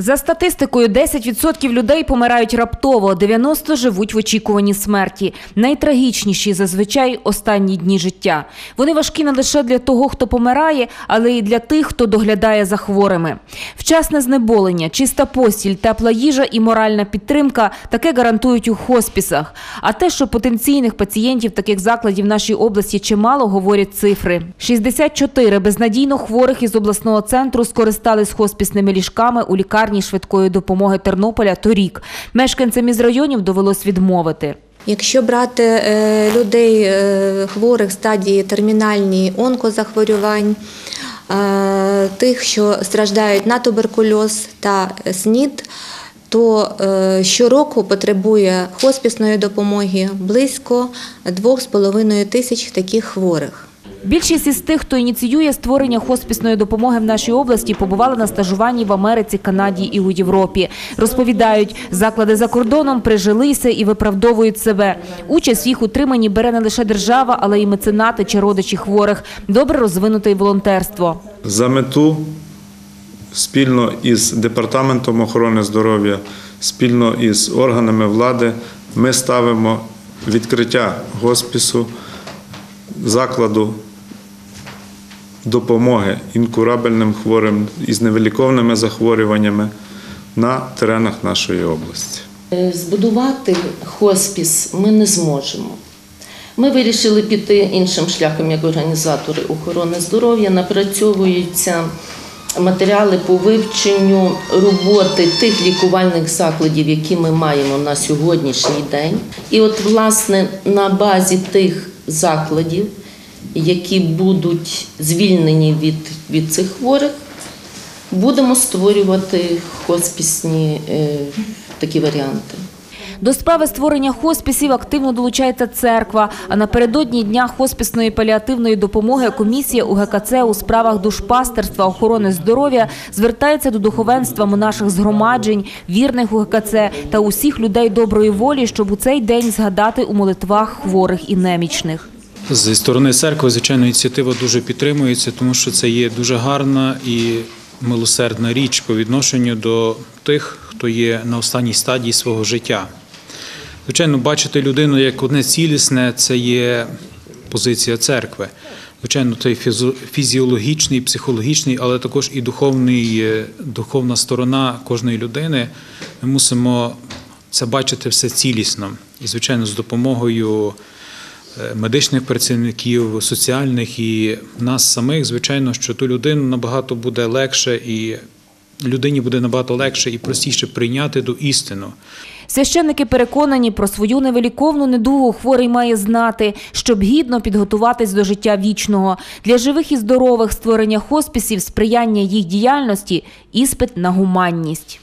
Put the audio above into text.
За статистикою, 10% людей помирають раптово, 90% живуть в очікуванні смерті. Найтрагічніші зазвичай останні дні життя. Вони важкі не лише для того, хто помирає, але й для тих, хто доглядає за хворими. Вчасне знеболення, чиста постіль, тепла їжа і моральна підтримка таке гарантують у хоспісах. А те, що потенційних пацієнтів таких закладів в нашій області чимало, говорять цифри. 64 безнадійно хворих із обласного центру скористались хоспісними ліжками у лікарні швидкої допомоги Тернополя торік. Мешканцям із районів довелось відмовити. Якщо брати е, людей е, хворих стадії термінальні онкозахворювань, е, тих, що страждають на туберкульоз та СНІД, то щороку потребує хоспісної допомоги близько 2,5 тисяч таких хворих. Більшість із тих, хто ініціює створення хоспісної допомоги в нашій області, побували на стажуванні в Америці, Канаді і у Європі. Розповідають, заклади за кордоном прижилися і виправдовують себе. Участь в їх утриманні бере не лише держава, але й меценати чи родичі хворих. Добре розвинуте й волонтерство. За мету спільно із Департаментом охорони здоров'я, спільно із органами влади ми ставимо відкриття госпісу, закладу допомоги інкурабельним хворим із невиліковними захворюваннями на теренах нашої області. Е, Збудувати хоспіс ми не зможемо. Ми вирішили піти іншим шляхом, як організатори охорони здоров'я. Напрацьовуються матеріали по вивченню роботи тих лікувальних закладів, які ми маємо на сьогоднішній день. І от, власне, на базі тих закладів, які будуть звільнені від, від цих хворих, будемо створювати хоспісні е, такі варіанти. До справи створення хоспісів активно долучається церква. А напередодні дня хоспісної паліативної допомоги комісія УГКЦ у справах душпастерства охорони здоров'я звертається до духовенства монаших згромаджень, вірних УГКЦ та усіх людей доброї волі, щоб у цей день згадати у молитвах хворих і немічних. Зі сторони церкви, звичайно, ініціатива дуже підтримується, тому що це є дуже гарна і милосердна річ по відношенню до тих, хто є на останній стадії свого життя. Звичайно, бачити людину як одне цілісне це є позиція церкви. Звичайно, це фізіологічний, психологічний, але також і духовний, е, духовна сторона кожної людини. Ми мусимо це бачити все цілісно. І, звичайно, з допомогою медичних працівників, соціальних і нас самих, звичайно, що ту людину набагато буде легше і людині буде набагато легше і простіше прийняти ту істину. Священники переконані, про свою невиліковну недугу хворий має знати, щоб гідно підготуватись до життя вічного. Для живих і здорових створення хоспісів, сприяння їх діяльності – іспит на гуманність.